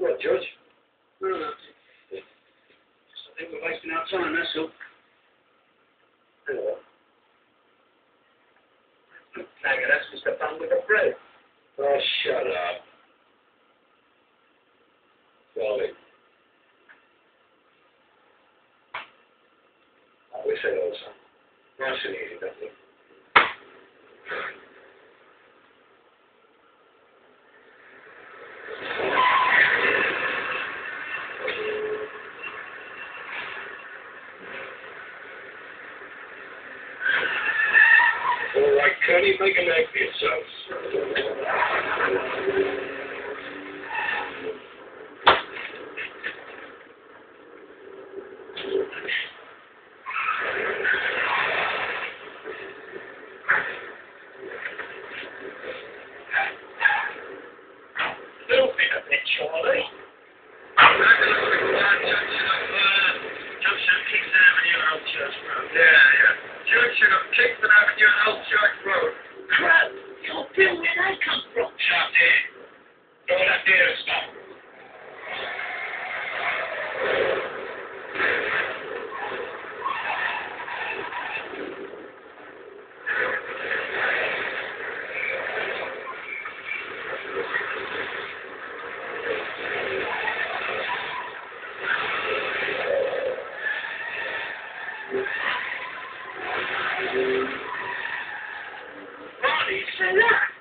What, George? No, no. Just I think we're wasting our time, that's all. Hello. Nagger, that's Mr. Pan with the bread. Oh, shut up. Charlie. I wish I know something. Nice and easy, nothing. All right, Connie, make a name for yourselves. Little bit of it, Charlie. Junction Kingston Avenue, Old Church Road. Yeah, yeah. Junction of Kingston Avenue and Old Church sila.